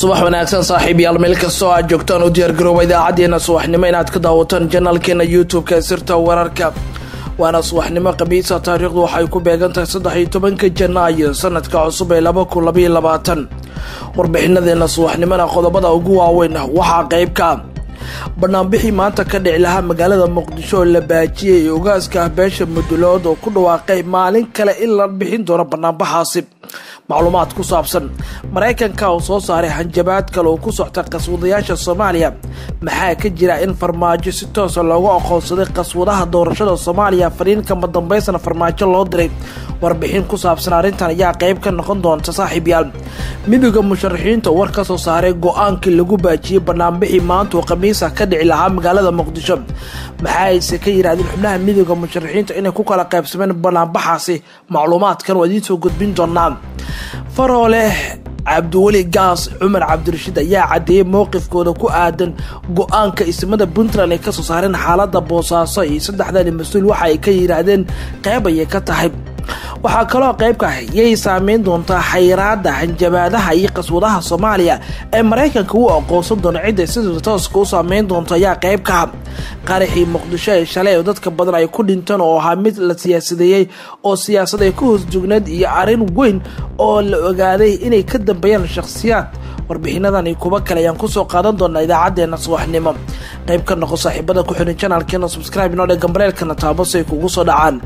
subax wanaagsan saaxiib yaal meel kastoo aad joogtaan u diyaargarooba idaacadeena subaxnimo. Inaad ka daawataan janaalkeena youtube-ka sirta wararka. Waana subaxnimo khamiisa taariikhdu waxay ku beegan tahay saddex iyo tobanka janaayo sanadka cusub ee laba kun labaiyo labaatan. Warbixinadeena subaxnimona qodobada ugu waaweyn waxaa qeyb ka banaanbixii maanta ka dhici lahaa magaalada muqdisho oo la baajiyay ee ogaaska beesha mudulood oo ku dhawaaqay maalin kale in la bixin doono banaanbaxaasi macluumaad ku saabsan. Maraykanka oo soo saaray hanjabaad kale oo ku socta qaswadayaasha soomaaliya maxaa ka jira in farmaajo si toosa loogu aqoonsaday qaswadaha doorashada soomaaliya? Fariin dambaysana farmaajo loo diray? Warbixin ku saabsan arrintan ayaa qayb ka noqon doonta saaxiib yaal midooda musharaxiinta war ka soo saaray go'aankii lagu baajiyey banaanbixii maanta oo khamiisa ka dhici lahaa magaalada muqdisho. Maxaa ayse ka yidhahdeen xubnaha midooda musharaxiinta inay ku kala qaybsameen banaanbaxaasi macluumaadkan waa idiin soo gudbin doonaa faroole cabdiweli gaas cumar cabdirashiid ayaa caddeeyey mowqifkooda ku aadan go'aanka ismada puntland ay ka soo saareen xaalada boosaaso iyo saddexdani mas'uul. Waxa ay ka yidhaahdeen qeyb ayay ka tahay waxaa kaloo qeybka yay saameyn doontaa xayraada hanjabaadaha iyo qaswadaha soomaaliya ee maraykanka u aqoonsan doona cidda sida tooska u saameyn doonto ayaa qeyb ka qaraxii muqdisho ee shalay oo dadka badan ay ku dhinteen oo ahaa mid la siyaasideeyey oo siyaasad ay ku hoosjugneed iyo arrin weyn oo la ogaaday inay ka dambeeyaan shakhsiyaad warbixinadan iyo kuwo kale ayaan ku soo qaadan doonaa idaacadeena subaxnimo. Qayb ka noqo saaxiibada ku xihan janaalkeena subscribe inoo dhe gambaleelkana taabo si ay kugu soo dhacaan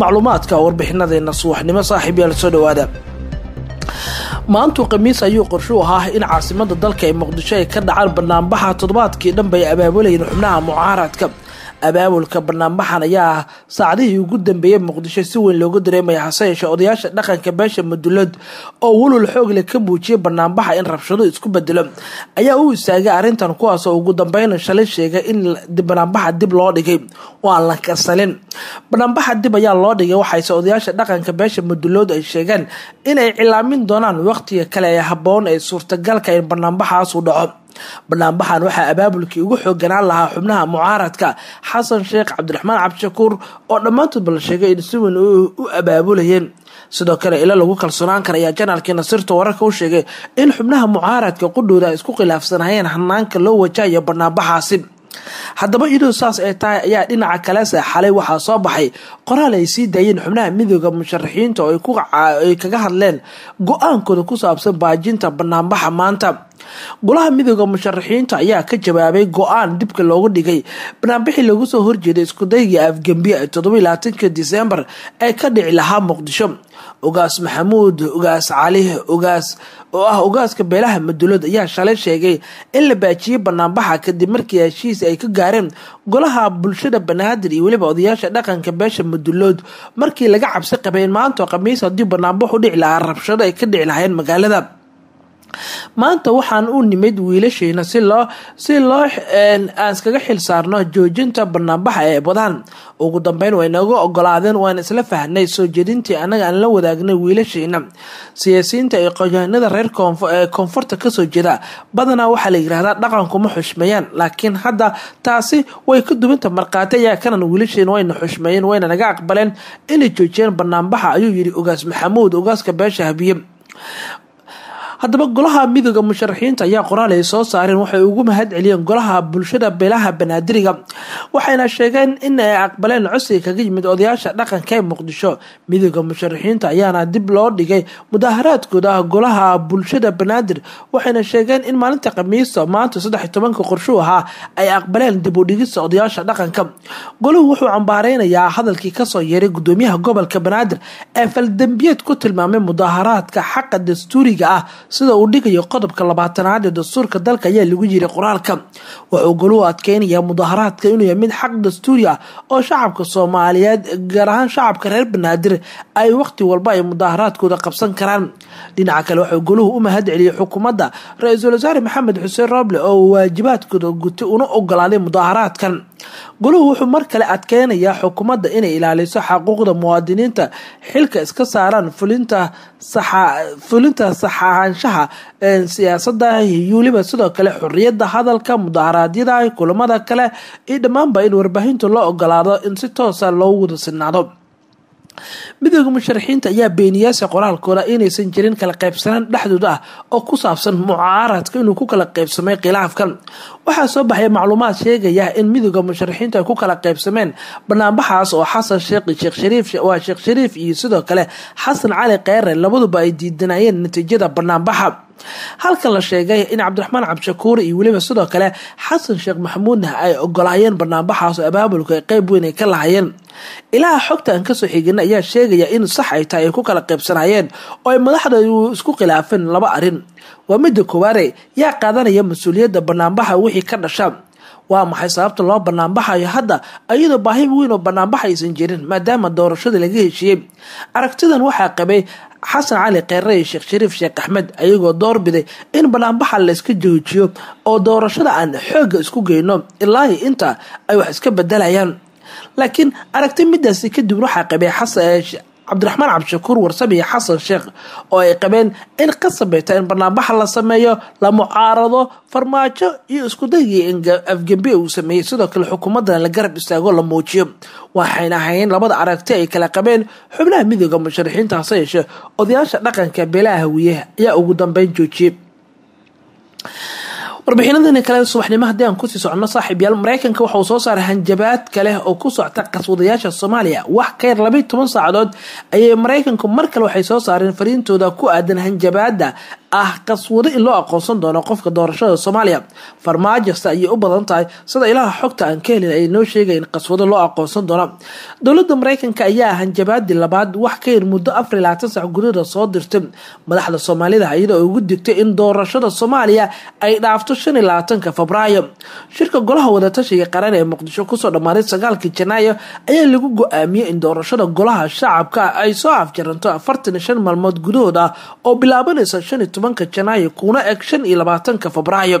macluumaadka warbixinadeena subaxnimo saaxiib yaal soo dhawaada maantu khamiis ayuu qorshu ahaa in caasimada dalka ee muqdisho ay ka dhacaan banaanbaxa toddobaadkii dhanba ay abaabulayeen xubnaha mucaaradka abaabulka banaanbaxan ayaa saacdihii ugu dambeeyey muqdisho si weyn looga dareemaya hase yeeshee odayaasha dhaqanka beesha mudulood oo walwal xoogle ka muujiyay banaanbaxa in rabshado isku bedelo ayaa u istaagay arrintan kuwaas oo ugu dambeyna shalay sheegay in banaanbaxa dib loo dhigay. Oo aan la kasalin banaanbaxa dib ayaa loo dhigay waxayse odayaasha dhaqanka beesha mudulood ay sheegeen in ay cilaamin doonaan waqtiga kale ee habboon ee suurtagalka in banaanbaxaasu dhaco banaanbaxan waxaa abaabulkii ugu xooganaan lahaa xubnaha mucaaradka xasan sheekh cabdiraxmaan cabdishakuur oo dhammaantoodba la sheegay in si weyn u abaabulayeen sidoo kale ilo lagu kalsoonaan kara ayaa janaalkii nasirta wararka u sheegay in xubnaha mucaaradka qudhooda isku khilaafsanayeen hanaanka loo wajahayo banaanbaxaasi haddaba iyadoo saas ay tahay ayaa dhinaca kalese xalay waxaa soo baxay qoraal ay sii daayeen xubnaha midooda musharaxiinta oo ay kaga hadleen go'aankooda ku saabsan baajinta banaanbaxa maanta. Golaha midooda musharaxiinta ayaa ka jawaabay go'aan dibka loogu dhigay. Banaanbixii loogu soo horjeeday iskudaygii afgembiya ee toddobaiylabaatanka disembar ee ka dhici lahaa muqdisho ogaas maxamuud ogaas cali ogaas oo ah ogaaska beelaha madulood ayaa shalay sheegay in la baajiyey banaanbaxa kadib markii heshiis ay ka gaareen golaha bulshada banaadir iyo weliba odayaasha dhaqanka beesha madulood. Markii laga cabsi qabay in maanta khamiis haddii banaanbaxu dhici lahaa rabshado ay ka dhici lahayn magaalada maanta waxaan u nimid wiilasheena si loo si loo aan iskaga xil saarno joojinta banaanbaxa ee badaan ugu dambeyn way nooga ogolaadeen waan isla fahnay soo jeedintii annaga aan la wadaagnay wiilasheena siyaasiyiinta ee qoyaanada reer ee koonfurta ka soo jeeda badanaa waxaa la yidhahdaa dhaqankuma xushmeeyaan laakiin hadda taasi way ka duwanta markhaati ayaa kanan wiilasheena wayna xushmeeyeen wayna naga aqbaleen inay joojiyeen banaanbaxa ayuu yidhi ogaas maxamuud ogaaska beesha habiye haddaba golaha midooda musharaxiinta ayaa qoraal ay soo saareen waxay ugu mahad celiyeen golaha bulshada beelaha banaadiriga waxayna sheegeen in ay aqbaleen codsiga kaga yimid odayaasha dhaqanka ee muqdisho. Midooda musharaxiinta ayaana dib loo dhigay mudaaharaadkooda golaha bulshada banaadir. Waxayna sheegeen in maalinta khamiista maanta saddex tobanka qorshuu ahaa ay aqbaleen dib u dhigista odayaasha dhaqanka. Golahu wuxuu cambaareynayaa hadalkii ka soo yeeray gudoomiyaha gobolka banaadir ee faldambiyeed ku tilmaamay mudaaharaadka xaqa dastuuriga ah sida uu dhigayo qodobka labaatanaad ee dastuurka dalka ayaa lagu yiri qoraalka. Wuxuu goluhu adkeynayaa mudaharaadka inuu yahay mid xaq dastuuri ah oo shacabka soomaaliyeed gaar ahaan shacabka reer banaadir ay waqti walba ay mudaharaadkooda qabsan karaan. Dhinaca kale wuxuu goluhu u mahad celiyey xukuumadda ra'iisul wasaare maxamed xuseen roble oo waajibaadkooda gutay una ogolaaday mudaharaadkan goluhu wuxuu mar kale adkeynayaa xukuumadda inay ilaaliso xaquuqda muwaadiniinta xilka iska saaraan fulinta fulinta saxaanshaha siyaasada iyo weliba sidoo kale xoriyada hadalka mudaharaadyada kulamada kale iyo dhammaanba in warbaahinta loo ogolaado in si toosa loo wada sinaado midooda musharaxiinta ayaa beeniyaasa qoraalkooda inaysan jirin kala qaybsanaan dhexdooda ah oo ku saabsan mucaaradka inuu ku kala qaybsamay khilaafkan. Waxaa soo baxaya macluumaad sheegaya in midooda musharaxiintu ay ku kala qaybsameen banaanbaxaas oo xasan sheekh sheekh shariif waa sheekh shariif iyo sidoo kale xasan cali kheyre labaduba ay diidanayeen natiijada banaanbaxa halka la sheegay in cabdiraxmaan cabdishakuur iyo weliba sidoo kale xasan sheekh maxamuudna ay ogolaayeen banaanbaxaas oo abaabulka qeyb weyn ay ka lahayeen ilaha xogta aan ka soo xigina ayaa sheegaya in sax ay tahay ay ku kala qaybsanayeen oo ay madaxda isku khilaafeen laba arrin. Waa midda koowaade yaa qaadanaya mas'uuliyadda banaanbaxa wixii ka dhasha. Waa maxay sababta loo banaanbaxayo hadda? Iyadoo baahi weyn oo banaanbax aysan jirin maadaama doorashada laga heshiiyey. Aragtidan waxaa qabay xasan cali kheyre sheekh shariif sheekh axmed ayagoo doorbiday in banaanbaxa layska joojiyo oo doorashada aan xoogga isku geyno. Ilaahi inta ay wax iska bedelayaan. Laakiin aragti midaasi kadib waxaa qabay cabdiraxmaan cabdishakuur warsame iyo xasan sheekh oo ay qabeen in qasabay tahay in banaanbaxa la sameeyo la mucaarado farmaajo iyo iskudaygii afgembi uu sameeyey sidoo kale xukuumadan la garab istaago la muujiyo. Waxayna ahayn labada aragti ay kala qabeen xubnaha midooda musharaxiinta hase yeeshee odayaasha dhaqanka beelaha hawiye ayaa ugu dambeyn joojiyey warbixinadani kale subaxnimo haddii aan ku sii socono saaxiibyaal mareykanka waxa uu soo saaray hanjabaad kale oo ku socta qaswadayaasha soomaaliya. Wax ka yar labaiy toban saacadood ayay mareykanku mar kale waxay soo saareen fariintooda ku aadan hanjabaada ah qaswado in loo aqoonsan doono qofka doorashada soomaaliya. Farmaajasta ayay u badan tahay sida ilaha xogta aan ka helin ay noo sheegay in qaswado loo aqoonsan doono. Dowladda mareykanka ayaa hanjabaadii labaad wax ka yar muddo afar iyo labaatan sac soo dirtay. Madaxda soomaalida iyadoo ugu digtay in doorashada soomaaliya ay dhaafto shan iyo febraayo. Shirka golaha wadatashiga qaran ee muqdisho ku soo dhammaaday sagaalkii janaayo ayaa lagu go'aamiyey in doorashada golaha shacabka ay soo afjaranto afartan iyo shan maalmood gudahood ah oo bilaabanaysa shan iyo tobanka janaayo kuna eg shan iyo labaatanka febraayo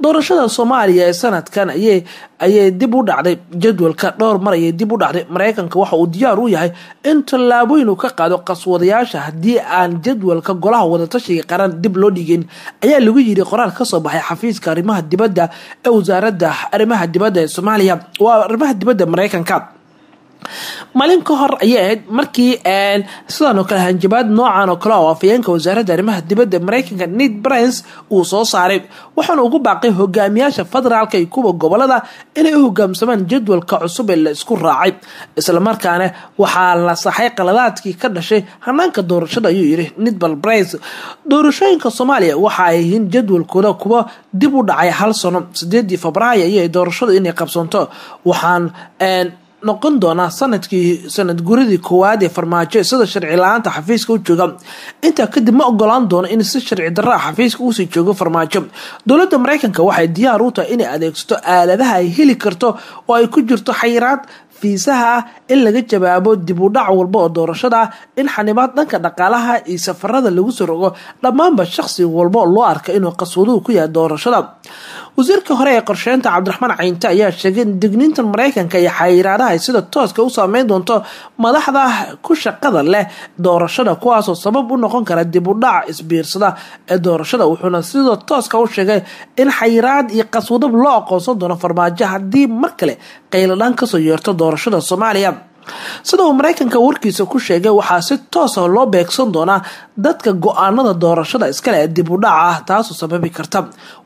doorashada soomaaliya ee sanadkan ayay dib u dhacday. Jadwalka dhowr mar ayay dib u dhacday. Mareykanka waxa uu diyaar u yahay in tallaabooyin uu ka qaado qaswadayaasha haddii aan jadwalka golaha wadatashiga qaran dib loo dhigin. Ayaa lagu yiri qoraal ka soo baxay xafiiska arrimaha dibadda ee wasaaradda arrimaha dibadda ee soomaaliya. Waa arrimaha dibadda mareykanka maalin ka hor ayay ahayd markii sidaan oo kale hanjabaad noocan oo kale oo afayeenka wasaaradda arrimaha dibadda mareykanka ned brins uu soo saaray. Waxaana ugu baaqay hogaamiyaasha federaalka iyo kuwa gobollada inay u hogaamsamaan jadwalka cusub ee la isku raacay. Islamarkaana waxaa la saxay qaladaadkii ka dhashay hanaanka doorashada ayuu yiri nidbal brins doorashooyinka soomaaliya waxa ay yihiin jadwalkooda kuwa dib u dhacay hal sano sideedii febraayo ayay doorashadu inay qabsanto. Waxaan noqon doonaa sannadkii sanad guradii koowaad ee farmaajo sida sharci la'aanta xafiiska u jooga. Intaa kadib ma ogolaan doono in si sharci darra a xafiiska uusii joogo farmaajo. Dowladda mareykanka waxay diyaar u tahay inay adeegsato aaladaha ay heli karto oo ay ku jirto xayiraad fiisaha ah in laga jawaabo dib u dhac walba oo doorashada ah in xanibaad dhanka dhaqaalaha iyo safarada lagu soo rogo. Dhammaanba shaqsi walba loo arka inuu qaswaduhu ku yahay doorashada wasiirka hore ee qorsheynta cabdiraxmaan caynte ayaa sheegay in digniintan mareykanka iyo xayiraadaha ay sida tooska u saameyn doonto madaxda ku shaqada leh doorashada kuwaasoo sabab u noqon kara dib u dhac isbiirsada ee doorashada wuxuuna sidoo tooska u sheegay in xayiraad iyo qaswadab loo aqoonsan doono farmaajo haddii mar kale qayladhaan ka soo yeerto doorashada soomaaliya sida uu mareykanka warkiisa ku sheegay waxaa si toosa loo beegsan doonaa dadka go'aanada doorashada iskale ee dib u dhaca ah taasoo sababi karta.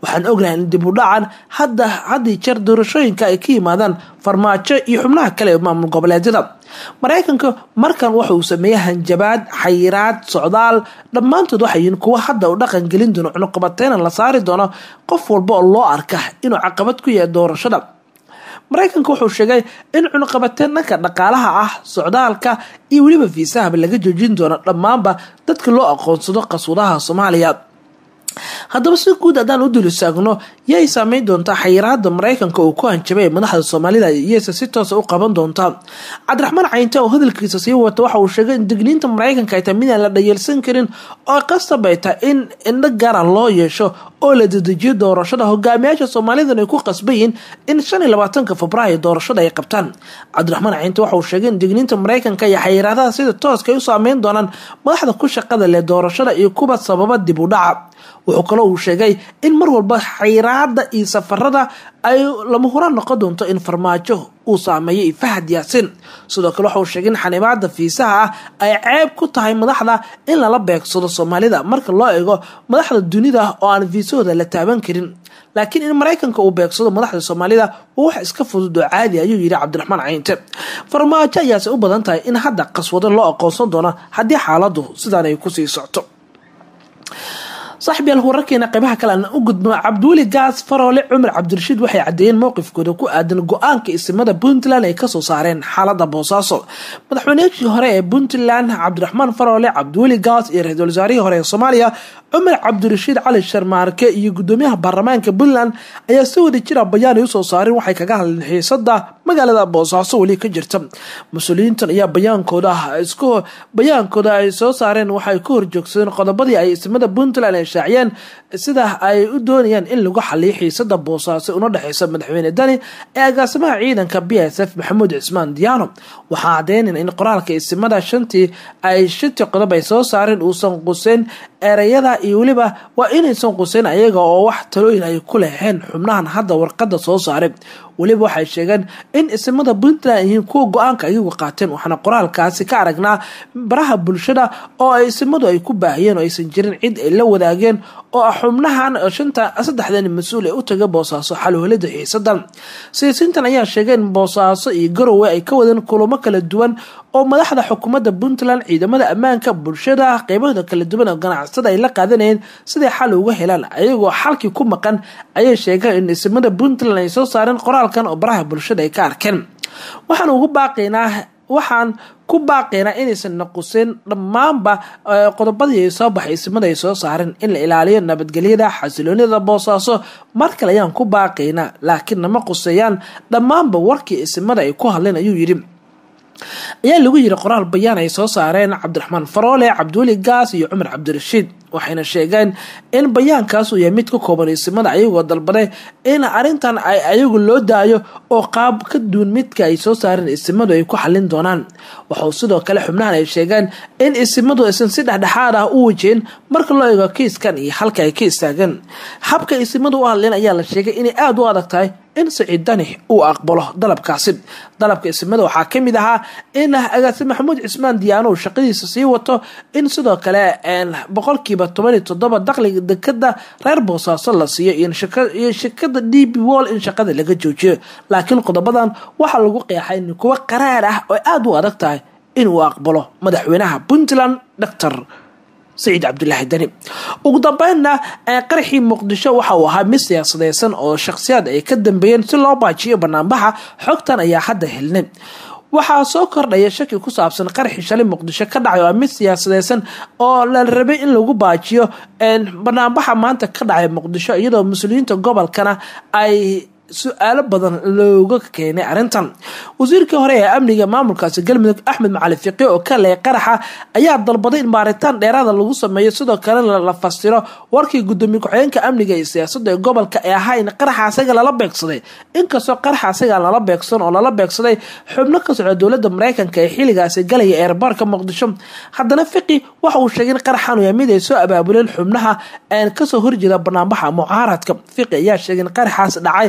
Waxaan ognahay in dib u dhacan hadda haddii jeer doorashooyinka ay ka yimaadaan farmaajo iyo xubnaha kale ee maamul goboleedyada. Mareykanka markan waxa uu sameeyey hanjabaad xayiraad socdaal. Dhammaantood waxay yihiin kuwo hadda u dhaqan gelin doono cunuqabateyna la saari doono. Qof walba oo loo arka inuu caqabad ku yahay doorashada mareykanka wuxuu sheegay in cunuqabateen dhanka dhaqaalaha ah socdaalka iyo weliba fiisahaba laga joojin doono dhammaanba dadka loo aqoonsado qaswadaha soomaaliya. Haddaba si guud haddaan u dul istaagno yay saameyn doontaa xayiraada mareykanka uu ku hanjabay madaxda soomaalida iyose si toosa u qaban doontaa. Cabdiraxmaan caynte oo hadalkiisa sii wata waxa uu sheegay in digniinta mareykanka ay tahay midaan la dhayeelsan karin oo qasab ay tahay in indho gaara loo yeesho oo la dedejiyo doorashada hogaamiyaasha soomaalidan ay ku qasbayiin in shan iyo labaatanka febraayo doorashada ay qabtaan. Cabdiraxmaan caynte waxa uu sheegay in digniinta mareykanka iyo xayiraadaha sida tooska ay u saameyn doonaan madaxda ku shaqada leh doorashada iyo kuwa sababa dib u dhaca. Wuxuu kaloo uu sheegay in mar walba xayiraada iyo safarada ay lama huraan noqon doonto in farmaajo uu saameeyay fahad yaasiin sidoo kale waxa uu sheegay in xanibaada fiisaha ah ay ceeb ku tahay madaxda in lala beegsado soomaalida marka loo eego madaxda dunida oo aan fiisahooda la taaban karin. Laakiin in maraykanka uu beegsado madaxda soomaalida waa wax iska fudud oo caadi ayuu yidhi cabdiraxmaan cayinte farmaajo ayaase u badan tahay in hadda qaswado loo aqoonsan doono haddii xaaladu sidaan ay ku sii socto saaxib yaal wararkeena qaybaha kale aan u gudbo cabdiweli gaas faroole cumar cabdirashiid waxay caddeeyeen mowqifkooda ku aadan go'aanka isimada puntland ay ka soo saareen xaalada boosaaso. Madaxweyneeshii hore ee puntland cabdiraxmaan faroole cabdiweli gaas iyo ra'iisul wasaarihii hore ee soomaaliya cumar cabdirashiid cali sharmaarke iyo gudoomiyaha baarlamaanka puntland ayaa si wada jira bayaan ay u soo saareen waxay kaga hadleen xiisada magaalada boosaaso weli ka jirta. Mas'uuliyiintan ayaa bayaankooda isku bayaankooda ay soo saareen waxay ka horjoogsadeen qodobadii ay isimada puntland shaaciyeen sida ay u doonayaan in lagu xaliyo xiisada boosaaso una dhexeysa madaxweyne dani ee agaasimaha ciidanka b s f maxamuud cismaan diyaano waxaa caddeynaya in qoraalka isimada shantii ay shantii qodob ay soo saareen uusan quseyn ereyada iyo weliba waa inaysan quseyn ayaga oo wax talooyin ay ku leheen xubnahan hadda warqada soo saaray weliba waxay sheegeen in isimada puntland yihiin kuwa go'aanka ayagu qaateen. Waxaana qoraalkaasi ka aragnaa baraha bulshada oo ay isimadu ay ku baahiyeen oo aysan jirin cid ay la wadaageen oo xubnahan shanta saddexdan mas'uul ee u taga boosaaso xalwelada xiisadan siyaasiintan ayaa sheegay in boosaaso iyo garowe ay ka wadeen kulamo kala duwan oo madaxda xukuumadda puntland ciidamada ammaanka bulshada qeybahooda kala duwan oo ganacsada ay la qaadanayeen siday xal uga helaan ayagoo xalkii ku maqan ayay sheegeen in isimada puntland ay soo saareen qoraalkan oo baraha bulshada ay ka arkeen. Waxaan ugu baaqaynaa waxaan ku baaqaynaa inaysan naqusin dhammaanba qodobadii ay soo baxay isimada ay soo saareen in la ilaaliyo nabadgelyada xasiloonida boosaaso mar kale ayaan ku baaqaynaa laakiin nama quseeyaan dhammaanba warkii isimada ay ku hadleen ayuu yidhi ayaa lagu yiri qoraal bayaan ay soo saareen cabdiraxmaan faroole cabdiweli gaas iyo cumar cabdirashiid. Waxayna sheegeen in bayaankaas uu yahay mid ka kooban isimada ayagoo dalbaday in arrintan ay ayagu loo daayo oo qaab ka duwan midka ay soo saareen isimadu ay ku xallin doonaan. Waxau sidoo kale xubnahan ay sheegeen in isimadu aysan si dhexdhexaad ah u wajeen marka loo eego kiiskan iyo halka ay ka istaageen habka isimadu u hadleen ayaa la sheegay inay aada u adag tahay in siciid dani uu aqbalo dalabkaasi. Dalabka isimada waxaa ka mid ahaa in agaasi maxamuud cismaan diyaano uu shaqadiisa sii wato in sidoo kale boqolkiiba toban iyo toddoba dakhliga dekada reer boosaaso la siiyo iyo shirkada d b wall in shaqada laga joojiyo. Laakiin qodobadan waxaa lagu qeexay kuwo qaraar ah oo aada u adag tahay inuu aqbalo madaxweynaha puntland doctor saciid cabdulaahi dani. Ugu dambeynna qaraxii muqdisho waxa uu ahaa mid siyaasadeysan oo shakhsiyaad ay ka dambeeyeen si loo baajiyo banaanbaxa xogtan ayaa hadda helnay. Waxaa soo kordhaya shaki ku saabsan qaraxii shalay muqdisho ka dhacay oo mid siyaasadeysan oo la rabay in lagu baajiyo banaanbaxa maanta ka dhacay muqdisho iyadoo mas'uuliyiinta gobolkana ay su'aalo badan looga keenay arrintan. Wasiirkii hore ee amniga maamulkaasi galmudug axmed macali fiqi oo ka leey qaraxa ayaa dalbaday in baaritaan dheeraada lagu sameeyo sidoo kale la fasiro warkii gudoomiye ku-xigeenka amniga iyo siyaasadda ee gobolka ee ahaa in qaraxa asaga lala beegsaday. Inkastoo qaraxa asaga lala beegsan oo lala beegsaday xubno ka socda dowladda mareykanka ee xilligaasi galaya eerbaarka muqdisho. Haddana fiqi waxa uu sheegay in qaraxan uu mid ay soo abaabuleen xubnaha ka soo horjeeda banaanbaxa mucaaradka. Fiqi ayaa sheegay in qaraxaas dhacay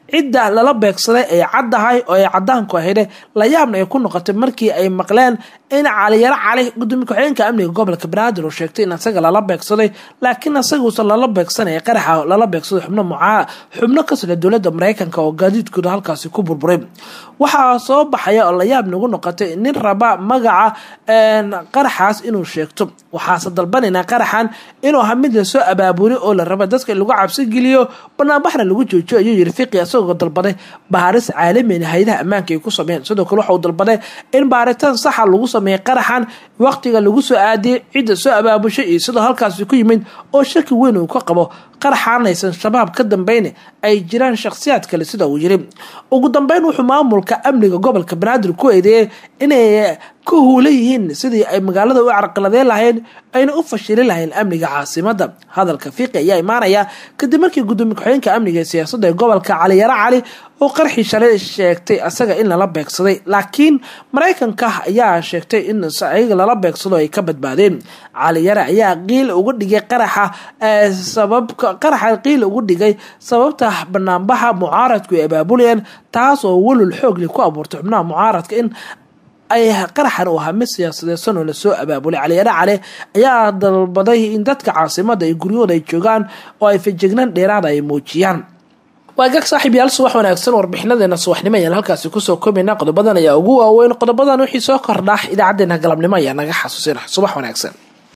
cidda lala beegsaday ay caddahay oo ay cadaanku ahayde layaabna ay ku noqotay markii ay maqleen in caliyaro cali gudoomiye ku-xigeenka amniga gobolka banaadir uu sheegtay in asaga lala beegsaday laakiin asaguusan lala beegsanaya qaraxa lala beegsaday xubno mucaa xubno ka socda dowladda mareykanka oo gaadiidkooda halkaasi ku burburay. Waxaa soo baxaya oo layaab nagu noqotay nin raba magaca qaraxaas inuu sheegto. Waxaase dalbanaynaa qaraxan inuu aha mid la soo abaabuli oo la raba dadka in lagu cabsi geliyo banaanbaxna lagu joojiyo ayuu yiri fiqi isagoo dalbaday baaris caalamiina hay'adaha ammaanka ay ku sameeyeen. Sidoo kale waxa uu dalbaday in baaritaan saxa lagu sameeyay qaraxan waqtiga lagu soo aadiyey cidda soo abaabushay iyo sidoo halkaasi ku yimid oo shaki weyn uu ka qabo. Qaraxaan aysan shabaab ka dambeyn ay jiraan shakhsiyaad kale sida uu yiri. Ugu dambeyn wuxuu maamulka amniga gobolka banaadir ku eedeeyey inay ka huulayihiin sidii ay magaalada u carqiladeen lahayn ayna u fashili lahayn amniga caasimada. Hadalka fiiqi ayaa imaanaya kadib markii gudoomiye ku-xigeenka amniga siyaasadda ee gobolka caliyaro cali oo qarxii shalay sheegtay asaga in lala beegsaday. Laakiin maraykanka ayaa sheegtay in ayaga lala beegsado ay ka badbaadeen. Caliyare ayaa qiil uga dhigay qaraxa sababka qaraxa qiil ugu dhigay sababta banaanbaxa mucaaradku ay abaabulayaan taas oo walul xoogli ku abuurtay xubnaha mucaaradka in ay qaraxan uu ahaa mid siyaasadeedsan oo la soo abaabulay. Caliyare cale ayaa dalbaday in dadka caasimada ay guryahooda ay joogaan oo ay fajegnaan dheeraada ay muujiyaan. Waagag saaxiib yaal subax wanaagsan warbixinadeena subaxnimo ayaan halkaasi ku soo kobaynaa qodobadan ayaa ugu waaweyn qodobadan wixii soo kordha idaacadeena galabnimo ayaa naga xasuusina. Subax wanaagsan